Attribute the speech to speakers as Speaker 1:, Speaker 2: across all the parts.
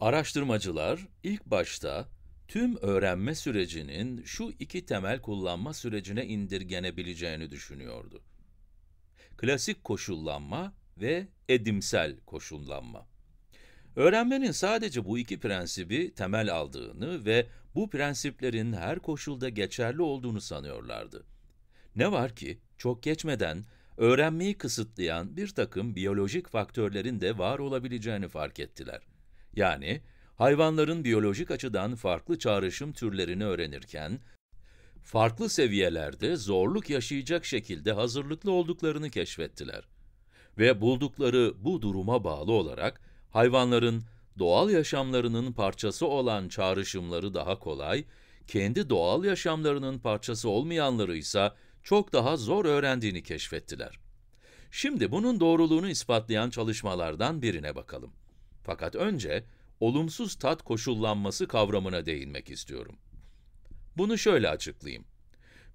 Speaker 1: Araştırmacılar ilk başta tüm öğrenme sürecinin şu iki temel kullanma sürecine indirgenebileceğini düşünüyordu. Klasik koşullanma ve edimsel koşullanma. Öğrenmenin sadece bu iki prensibi temel aldığını ve bu prensiplerin her koşulda geçerli olduğunu sanıyorlardı. Ne var ki, çok geçmeden öğrenmeyi kısıtlayan bir takım biyolojik faktörlerin de var olabileceğini fark ettiler. Yani, hayvanların biyolojik açıdan farklı çağrışım türlerini öğrenirken, farklı seviyelerde zorluk yaşayacak şekilde hazırlıklı olduklarını keşfettiler. Ve buldukları bu duruma bağlı olarak, hayvanların doğal yaşamlarının parçası olan çağrışımları daha kolay, kendi doğal yaşamlarının parçası olmayanları ise çok daha zor öğrendiğini keşfettiler. Şimdi bunun doğruluğunu ispatlayan çalışmalardan birine bakalım. Fakat önce, olumsuz tat koşullanması kavramına değinmek istiyorum. Bunu şöyle açıklayayım.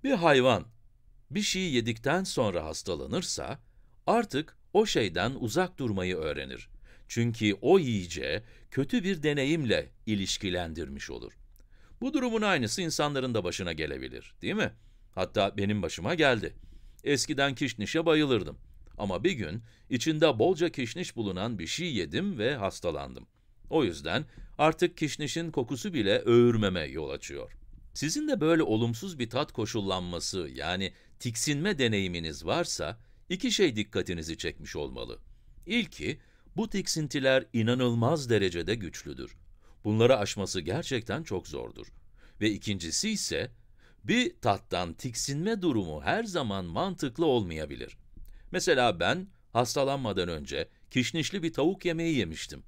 Speaker 1: Bir hayvan, bir şeyi yedikten sonra hastalanırsa, artık o şeyden uzak durmayı öğrenir. Çünkü o yiyeceği kötü bir deneyimle ilişkilendirmiş olur. Bu durumun aynısı insanların da başına gelebilir, değil mi? Hatta benim başıma geldi. Eskiden kişnişe bayılırdım. Ama bir gün içinde bolca kişniş bulunan bir şey yedim ve hastalandım. O yüzden artık kişnişin kokusu bile öğürmeme yol açıyor. Sizin de böyle olumsuz bir tat koşullanması yani tiksinme deneyiminiz varsa, iki şey dikkatinizi çekmiş olmalı. İlki, bu tiksintiler inanılmaz derecede güçlüdür. Bunları aşması gerçekten çok zordur. Ve ikincisi ise, bir tattan tiksinme durumu her zaman mantıklı olmayabilir. Mesela ben, hastalanmadan önce kişnişli bir tavuk yemeği yemiştim.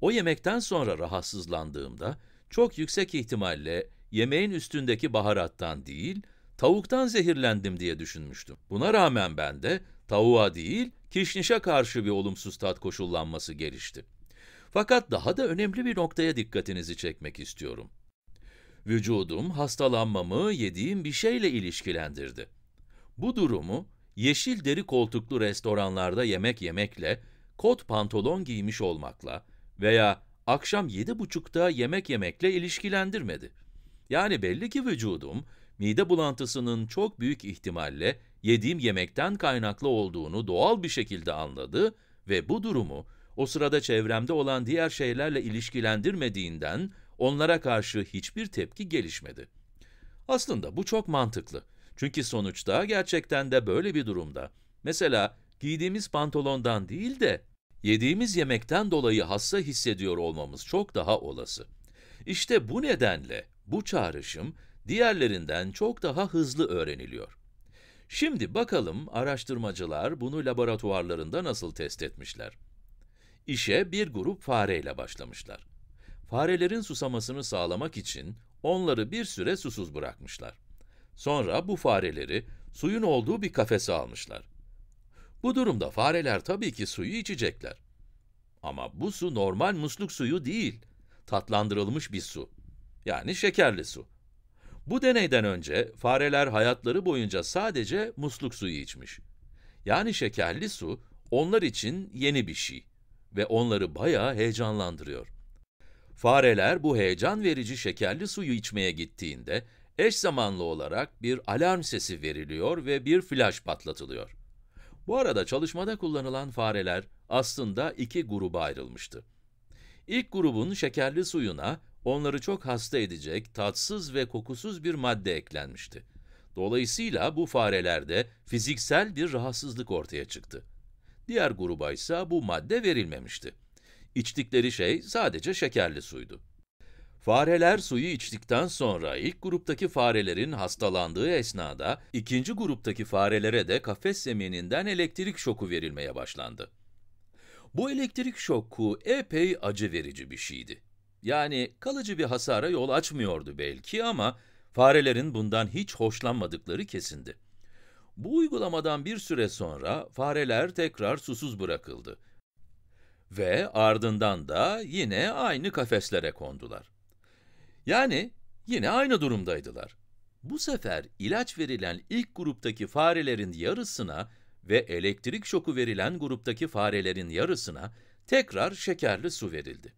Speaker 1: O yemekten sonra rahatsızlandığımda, çok yüksek ihtimalle yemeğin üstündeki baharattan değil, tavuktan zehirlendim diye düşünmüştüm. Buna rağmen ben de tavuğa değil, kişnişe karşı bir olumsuz tat koşullanması gelişti. Fakat daha da önemli bir noktaya dikkatinizi çekmek istiyorum. Vücudum hastalanmamı yediğim bir şeyle ilişkilendirdi. Bu durumu, yeşil deri koltuklu restoranlarda yemek yemekle, kot pantolon giymiş olmakla veya akşam yedi buçukta yemek yemekle ilişkilendirmedi. Yani belli ki vücudum, mide bulantısının çok büyük ihtimalle yediğim yemekten kaynaklı olduğunu doğal bir şekilde anladı ve bu durumu, o sırada çevremde olan diğer şeylerle ilişkilendirmediğinden, onlara karşı hiçbir tepki gelişmedi. Aslında bu çok mantıklı. Çünkü sonuçta gerçekten de böyle bir durumda, mesela giydiğimiz pantolondan değil de, yediğimiz yemekten dolayı hassa hissediyor olmamız çok daha olası. İşte bu nedenle bu çağrışım, diğerlerinden çok daha hızlı öğreniliyor. Şimdi bakalım araştırmacılar bunu laboratuvarlarında nasıl test etmişler. İşe bir grup fareyle başlamışlar. Farelerin susamasını sağlamak için onları bir süre susuz bırakmışlar. Sonra bu fareleri suyun olduğu bir kafese almışlar. Bu durumda fareler tabii ki suyu içecekler. Ama bu su normal musluk suyu değil, tatlandırılmış bir su. Yani şekerli su. Bu deneyden önce fareler hayatları boyunca sadece musluk suyu içmiş. Yani şekerli su onlar için yeni bir şey ve onları bayağı heyecanlandırıyor. Fareler bu heyecan verici şekerli suyu içmeye gittiğinde eş zamanlı olarak bir alarm sesi veriliyor ve bir flash patlatılıyor. Bu arada çalışmada kullanılan fareler aslında iki gruba ayrılmıştı. İlk grubun şekerli suyuna onları çok hasta edecek, tatsız ve kokusuz bir madde eklenmişti. Dolayısıyla bu farelerde fiziksel bir rahatsızlık ortaya çıktı. Diğer gruba ise bu madde verilmemişti. İçtikleri şey sadece şekerli suydu. Fareler suyu içtikten sonra ilk gruptaki farelerin hastalandığı esnada, ikinci gruptaki farelere de kafes zemininden elektrik şoku verilmeye başlandı. Bu elektrik şoku epey acı verici bir şeydi. Yani kalıcı bir hasara yol açmıyordu belki ama farelerin bundan hiç hoşlanmadıkları kesindi. Bu uygulamadan bir süre sonra fareler tekrar susuz bırakıldı. Ve ardından da yine aynı kafeslere kondular. Yani yine aynı durumdaydılar. Bu sefer ilaç verilen ilk gruptaki farelerin yarısına ve elektrik şoku verilen gruptaki farelerin yarısına tekrar şekerli su verildi.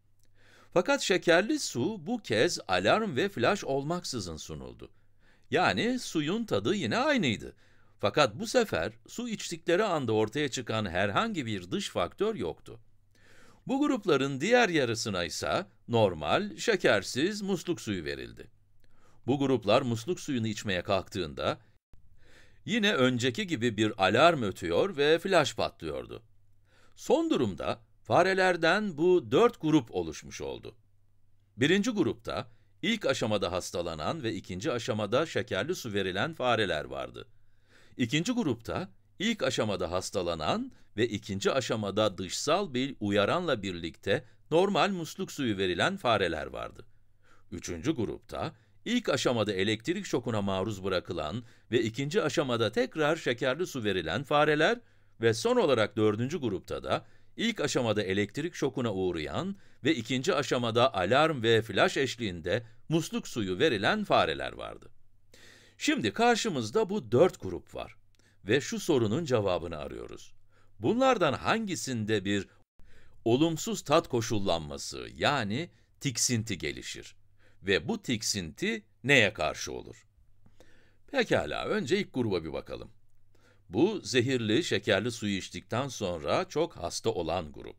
Speaker 1: Fakat şekerli su bu kez alarm ve flash olmaksızın sunuldu. Yani suyun tadı yine aynıydı. Fakat bu sefer su içtikleri anda ortaya çıkan herhangi bir dış faktör yoktu. Bu grupların diğer yarısına ise normal, şekersiz musluk suyu verildi. Bu gruplar musluk suyunu içmeye kalktığında, yine önceki gibi bir alarm ötüyor ve flash patlıyordu. Son durumda, farelerden bu dört grup oluşmuş oldu. Birinci grupta, ilk aşamada hastalanan ve ikinci aşamada şekerli su verilen fareler vardı. İkinci grupta, ilk aşamada hastalanan ve ikinci aşamada dışsal bir uyaranla birlikte normal musluk suyu verilen fareler vardı. Üçüncü grupta, ilk aşamada elektrik şokuna maruz bırakılan ve ikinci aşamada tekrar şekerli su verilen fareler ve son olarak dördüncü grupta da, ilk aşamada elektrik şokuna uğrayan ve ikinci aşamada alarm ve flash eşliğinde musluk suyu verilen fareler vardı. Şimdi karşımızda bu dört grup var ve şu sorunun cevabını arıyoruz. Bunlardan hangisinde bir olumsuz tat koşullanması yani tiksinti gelişir? Ve bu tiksinti neye karşı olur? Pekala, önce ilk gruba bir bakalım. Bu, zehirli, şekerli suyu içtikten sonra çok hasta olan grup.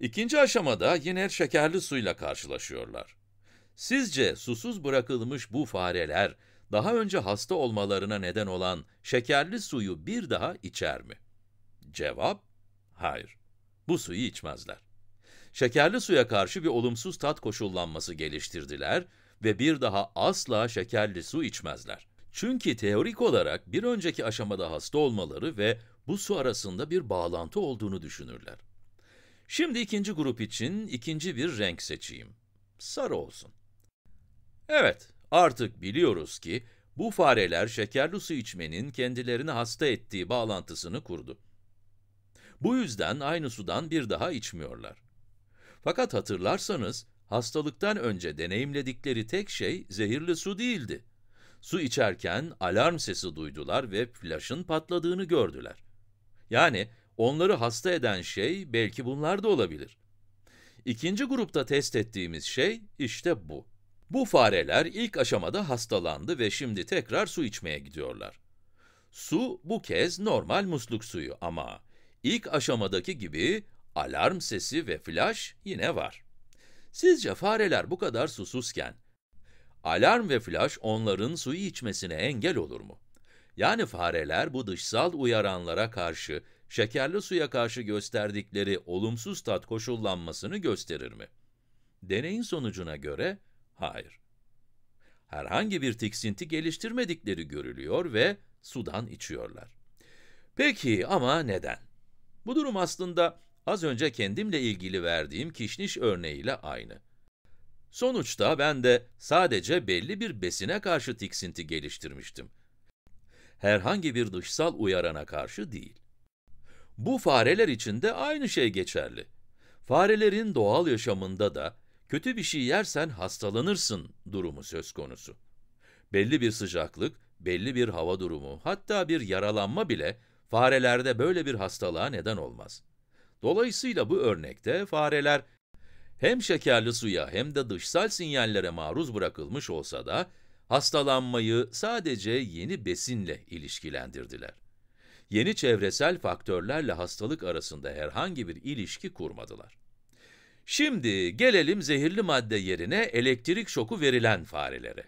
Speaker 1: İkinci aşamada yine şekerli suyla karşılaşıyorlar. Sizce susuz bırakılmış bu fareler, daha önce hasta olmalarına neden olan şekerli suyu bir daha içer mi? Cevap, hayır. Bu suyu içmezler. Şekerli suya karşı bir olumsuz tat koşullanması geliştirdiler ve bir daha asla şekerli su içmezler. Çünkü teorik olarak bir önceki aşamada hasta olmaları ve bu su arasında bir bağlantı olduğunu düşünürler. Şimdi ikinci grup için ikinci bir renk seçeyim. Sarı olsun. Evet, artık biliyoruz ki bu fareler şekerli su içmenin kendilerini hasta ettiği bağlantısını kurdu. Bu yüzden aynı sudan bir daha içmiyorlar. Fakat hatırlarsanız, hastalıktan önce deneyimledikleri tek şey zehirli su değildi. Su içerken alarm sesi duydular ve flaşın patladığını gördüler. Yani onları hasta eden şey belki bunlar da olabilir. İkinci grupta test ettiğimiz şey işte bu. Bu fareler ilk aşamada hastalandı ve şimdi tekrar su içmeye gidiyorlar. Su bu kez normal musluk suyu ama ilk aşamadaki gibi alarm sesi ve flash yine var. Sizce fareler bu kadar susuzken, alarm ve flash onların suyu içmesine engel olur mu? Yani fareler bu dışsal uyaranlara karşı, şekerli suya karşı gösterdikleri olumsuz tat koşullanmasını gösterir mi? Deneyin sonucuna göre, hayır. Herhangi bir tiksinti geliştirmedikleri görülüyor ve sudan içiyorlar. Peki ama neden? Bu durum aslında az önce kendimle ilgili verdiğim kişniş örneğiyle aynı. Sonuçta ben de sadece belli bir besine karşı tiksinti geliştirmiştim. Herhangi bir dışsal uyarana karşı değil. Bu fareler için de aynı şey geçerli. Farelerin doğal yaşamında da kötü bir şey yersen hastalanırsın durumu söz konusu. Belli bir sıcaklık, belli bir hava durumu, hatta bir yaralanma bile farelerde böyle bir hastalığa neden olmaz. Dolayısıyla bu örnekte fareler hem şekerli suya hem de dışsal sinyallere maruz bırakılmış olsa da hastalanmayı sadece yeni besinle ilişkilendirdiler. Yeni çevresel faktörlerle hastalık arasında herhangi bir ilişki kurmadılar. Şimdi gelelim zehirli madde yerine elektrik şoku verilen farelere.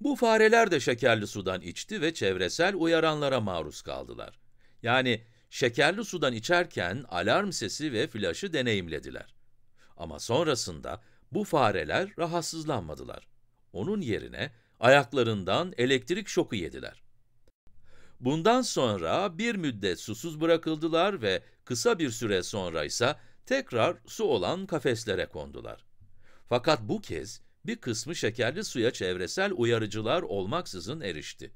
Speaker 1: Bu fareler de şekerli sudan içti ve çevresel uyaranlara maruz kaldılar. Yani şekerli sudan içerken alarm sesi ve flaşı deneyimlediler. Ama sonrasında bu fareler rahatsızlanmadılar. Onun yerine ayaklarından elektrik şoku yediler. Bundan sonra bir müddet susuz bırakıldılar ve kısa bir süre sonra ise tekrar su olan kafeslere kondular. Fakat bu kez bir kısmı şekerli suya çevresel uyarıcılar olmaksızın erişti.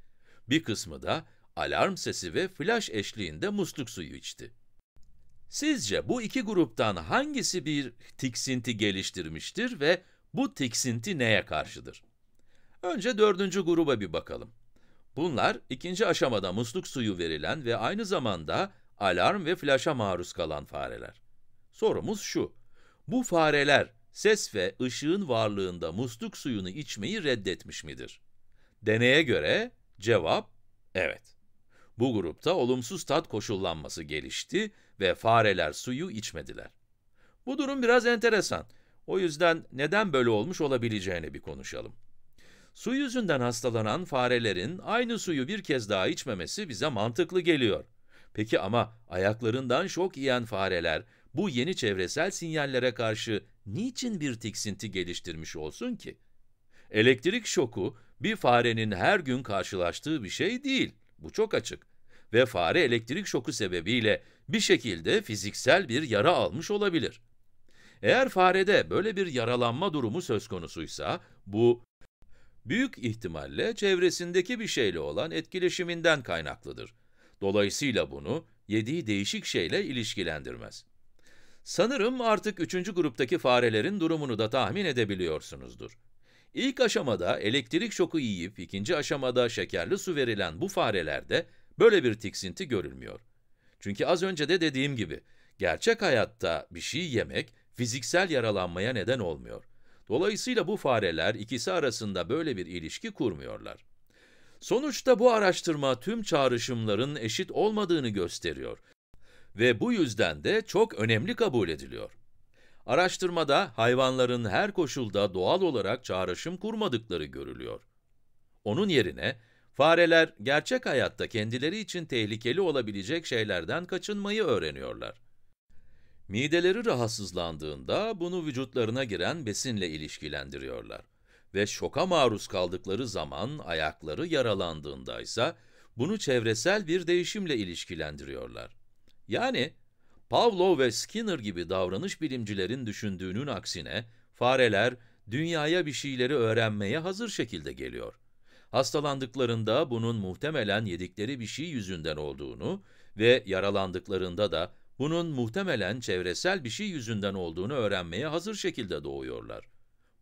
Speaker 1: Bir kısmı da alarm sesi ve flash eşliğinde musluk suyu içti. Sizce bu iki gruptan hangisi bir tiksinti geliştirmiştir ve bu tiksinti neye karşıdır? Önce dördüncü gruba bir bakalım. Bunlar ikinci aşamada musluk suyu verilen ve aynı zamanda alarm ve flaşa maruz kalan fareler. Sorumuz şu, Bu fareler ses ve ışığın varlığında musluk suyunu içmeyi reddetmiş midir? Deneye göre cevap evet. Bu grupta olumsuz tat koşullanması gelişti ve fareler suyu içmediler. Bu durum biraz enteresan. O yüzden neden böyle olmuş olabileceğini bir konuşalım. Su yüzünden hastalanan farelerin aynı suyu bir kez daha içmemesi bize mantıklı geliyor. Peki ama ayaklarından şok yiyen fareler bu yeni çevresel sinyallere karşı niçin bir tiksinti geliştirmiş olsun ki? Elektrik şoku bir farenin her gün karşılaştığı bir şey değil. Bu çok açık. Ve fare elektrik şoku sebebiyle bir şekilde fiziksel bir yara almış olabilir. Eğer farede böyle bir yaralanma durumu söz konusuysa, bu büyük ihtimalle çevresindeki bir şeyle olan etkileşiminden kaynaklıdır. Dolayısıyla bunu yediği değişik şeyle ilişkilendirmez. Sanırım artık üçüncü gruptaki farelerin durumunu da tahmin edebiliyorsunuzdur. İlk aşamada elektrik şoku yiyip ikinci aşamada şekerli su verilen bu farelerde böyle bir tiksinti görülmüyor. Çünkü az önce de dediğim gibi, gerçek hayatta bir şey yemek fiziksel yaralanmaya neden olmuyor. Dolayısıyla bu fareler ikisi arasında böyle bir ilişki kurmuyorlar. Sonuçta bu araştırma tüm çağrışımların eşit olmadığını gösteriyor ve bu yüzden de çok önemli kabul ediliyor. Araştırmada hayvanların her koşulda doğal olarak çağrışım kurmadıkları görülüyor. Onun yerine fareler gerçek hayatta kendileri için tehlikeli olabilecek şeylerden kaçınmayı öğreniyorlar. Mideleri rahatsızlandığında bunu vücutlarına giren besinle ilişkilendiriyorlar. Ve şoka maruz kaldıkları zaman ayakları yaralandığında ise bunu çevresel bir değişimle ilişkilendiriyorlar. Yani Pavlov ve Skinner gibi davranış bilimcilerin düşündüğünün aksine fareler dünyaya bir şeyleri öğrenmeye hazır şekilde geliyor. Hastalandıklarında bunun muhtemelen yedikleri bir şey yüzünden olduğunu ve yaralandıklarında da bunun muhtemelen çevresel bir şey yüzünden olduğunu öğrenmeye hazır şekilde doğuyorlar.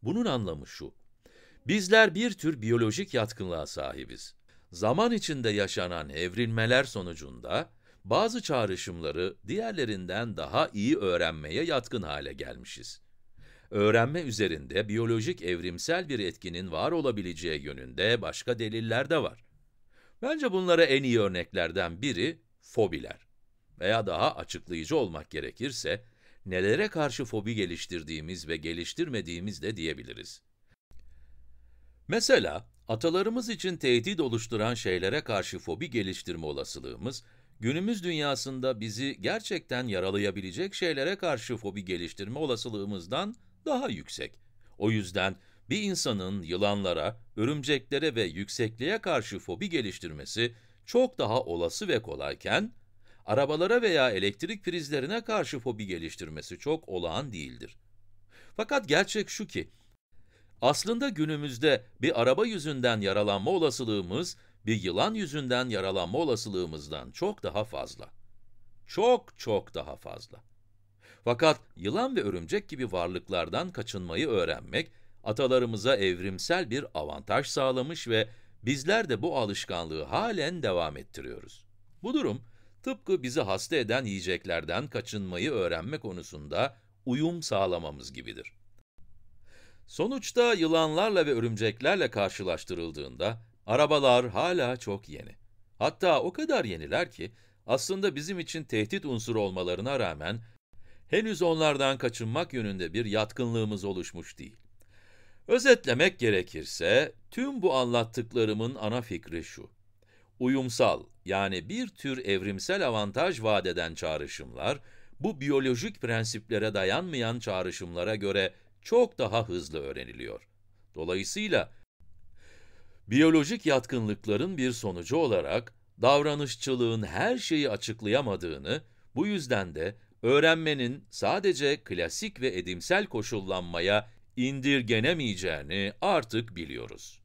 Speaker 1: Bunun anlamı şu, bizler bir tür biyolojik yatkınlığa sahibiz. Zaman içinde yaşanan evrilmeler sonucunda, bazı çağrışımları diğerlerinden daha iyi öğrenmeye yatkın hale gelmişiz. Öğrenme üzerinde biyolojik evrimsel bir etkinin var olabileceği yönünde başka deliller de var. Bence bunlara en iyi örneklerden biri fobiler. Veya daha açıklayıcı olmak gerekirse, nelere karşı fobi geliştirdiğimiz ve geliştirmediğimiz de diyebiliriz. Mesela, atalarımız için tehdit oluşturan şeylere karşı fobi geliştirme olasılığımız, günümüz dünyasında bizi gerçekten yaralayabilecek şeylere karşı fobi geliştirme olasılığımızdan daha yüksek. O yüzden bir insanın yılanlara, örümceklere ve yüksekliğe karşı fobi geliştirmesi çok daha olası ve kolayken, arabalara veya elektrik prizlerine karşı fobi geliştirmesi çok olağan değildir. Fakat gerçek şu ki, aslında günümüzde bir araba yüzünden yaralanma olasılığımız, bir yılan yüzünden yaralanma olasılığımızdan çok daha fazla. Çok çok daha fazla. Fakat yılan ve örümcek gibi varlıklardan kaçınmayı öğrenmek, atalarımıza evrimsel bir avantaj sağlamış ve bizler de bu alışkanlığı halen devam ettiriyoruz. Bu durum, tıpkı bizi hasta eden yiyeceklerden kaçınmayı öğrenme konusunda uyum sağlamamız gibidir. Sonuçta yılanlarla ve örümceklerle karşılaştırıldığında, arabalar hala çok yeni. Hatta o kadar yeniler ki, aslında bizim için tehdit unsuru olmalarına rağmen, henüz onlardan kaçınmak yönünde bir yatkınlığımız oluşmuş değil. Özetlemek gerekirse, tüm bu anlattıklarımın ana fikri şu. Uyumsal, yani bir tür evrimsel avantaj vadeden çağrışımlar, bu biyolojik prensiplere dayanmayan çağrışımlara göre çok daha hızlı öğreniliyor. Dolayısıyla, biyolojik yatkınlıkların bir sonucu olarak, davranışçılığın her şeyi açıklayamadığını, bu yüzden de öğrenmenin sadece klasik ve edimsel koşullanmaya indirgenemeyeceğini artık biliyoruz.